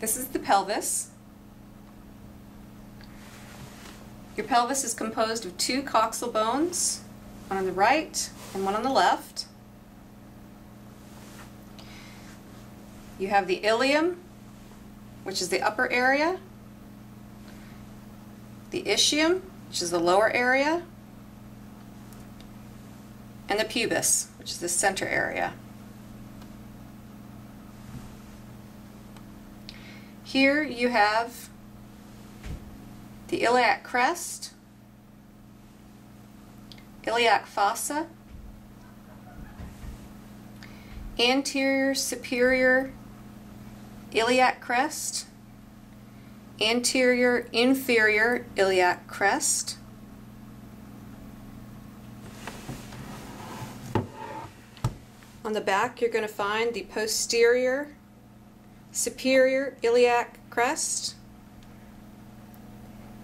This is the pelvis. Your pelvis is composed of two coxal bones, one on the right and one on the left. You have the ilium, which is the upper area, the ischium, which is the lower area, and the pubis, which is the center area. Here you have the iliac crest, iliac fossa, anterior superior iliac crest, anterior inferior iliac crest, On the back you're going to find the posterior superior iliac crest,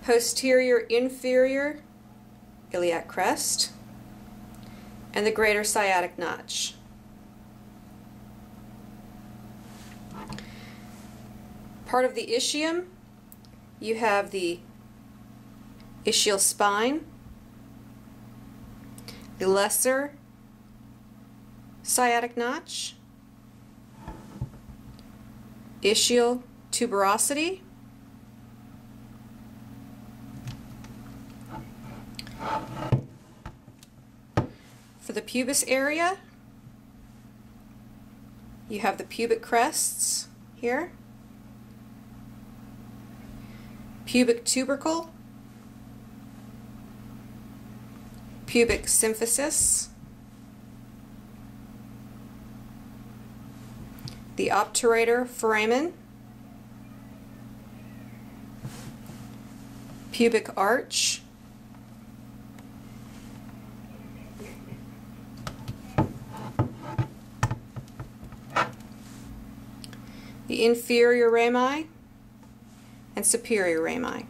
posterior inferior iliac crest, and the greater sciatic notch. Part of the ischium, you have the ischial spine, the lesser sciatic notch, ischial tuberosity, for the pubis area, you have the pubic crests here, pubic tubercle, pubic symphysis, the obturator foramen, pubic arch, the inferior rami, and superior rami.